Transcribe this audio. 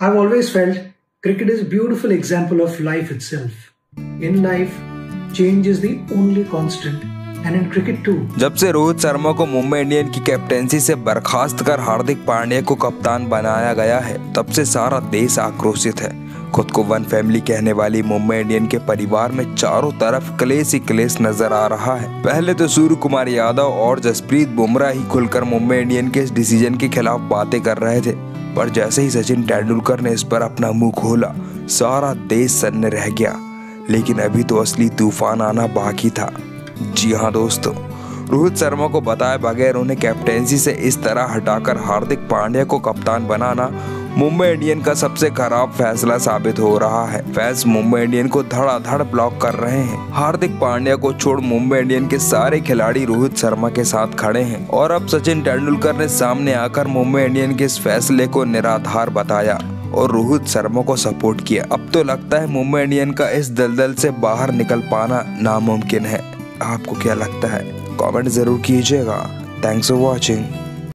I've always felt cricket is a beautiful example of life itself. In life, change is the only constant. जब से रोहित शर्मा को Mumbai Indian की captaincy से बर्खास्त कर हार्दिक पांड्या को कप्तान बनाया गया है तब से सारा देश आक्रोशित है खुद को वन फैमिली कहने वाली मुंबई इंडियन के परिवार में चारों तरफ़ क्लेश ही क्लेश नज़र आ रहा है पहले तो सूर्य कुमार यादव और जसप्रीत बुमराह ही खुलकर मुंबई इंडियन के इस डिसीज़न के खिलाफ बातें कर रहे थे पर जैसे ही सचिन तेंदुलकर ने इस पर अपना मुँह खोला, सारा देश सन्न रह गया। लेकिन अभी तो असली तूफ़ान आना बाकी था। जी हाँ दोस्तों, रोहित शर्मा को बताए बगैर उन्हें कैप्टेंसी से इस तरह हटाकर हार्दिक पांड्या को कप्तान बनाना मुंबई इंडियन का सबसे खराब फैसला साबित हो रहा है। फैंस मुंबई इंडियन को धड़ाधड़ ब्लॉक कर रहे हैं। हार्दिक पांड्या को छोड़ मुंबई इंडियन के सारे खिलाड़ी रोहित शर्मा के साथ खड़े हैं। और अब सचिन तेंदुलकर ने सामने आकर मुंबई इंडियन के इस फैसले को निराधार बताया और रोहित शर्मा को सपोर्ट किया। अब तो लगता है मुंबई इंडियन का इस दलदल से बाहर निकल पाना नामुमकिन है। आपको क्या लगता है? कमेंट ज़रूर कीजिएगा। Thanks for watching